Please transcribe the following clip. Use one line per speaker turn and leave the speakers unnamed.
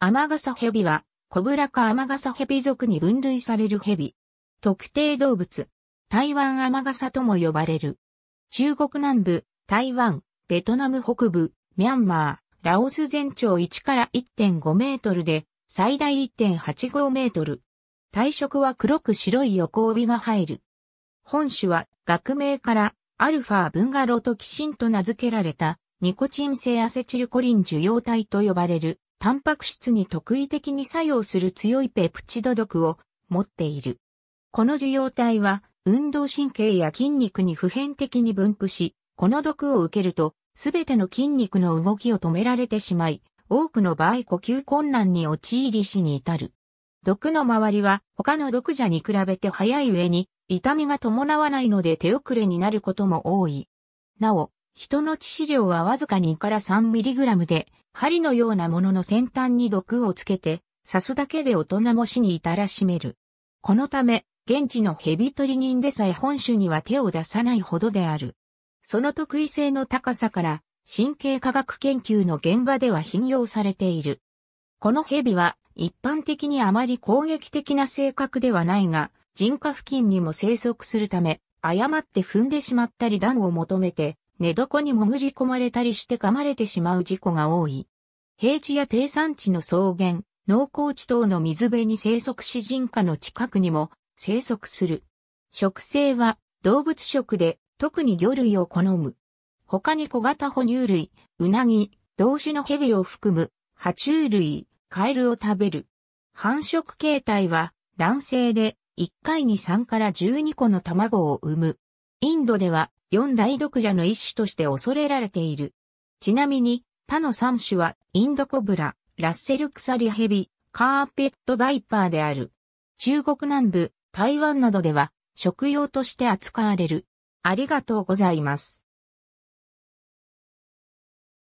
アマガサヘビは、コブラ科アマガサヘビ属に分類されるヘビ。特定動物。台湾アマガサとも呼ばれる。中国南部、台湾、ベトナム北部、ミャンマー、ラオス全長1から1.5メートルで、最大1.85メートル。体色は黒く白い横帯が入る。本種は学名からアルファブンガロトキシンと名付けられたニコチン性アセチルコリン受容体と呼ばれるタンパク質に特異的に作用する強いペプチド毒を持っている。この受容体は運動神経や筋肉に普遍的に分布し、この毒を受けるとすべての筋肉の動きを止められてしまい、多くの場合呼吸困難に陥り死に至る。毒の周りは他の毒蛇に比べて早い上に痛みが伴わないので手遅れになることも多い。なお、人の致死量はわずか2から 3mg で針のようなものの先端に毒をつけて、刺すだけで大人も死に至らしめる。このため、現地のヘビ取り人でさえ本種には手を出さないほどである。その得意性の高さから、神経科学研究の現場では頻用されている。このヘビは一般的にあまり攻撃的な性格ではないが、人家付近にも生息するため、誤って踏んでしまったり暖を求めて寝床に潜り込まれたりして噛まれてしまう事故が多い。平地や低山地の草原、農耕地等の水辺に生息し人家の近くにも生息する。食性は動物食で特に魚類を好む。他に小型哺乳類、うなぎ、同種の蛇を含む爬虫類、カエルを食べる。繁殖形態は卵性で1回に3から12個の卵を産む。インドでは四大毒蛇の一種として恐れられている。ちなみに、他の三種は、インドコブラ、ラッセルクサリヘビ、カーペットバイパーである。中国南部、台湾などでは、食用として扱われる。ありがとうございます。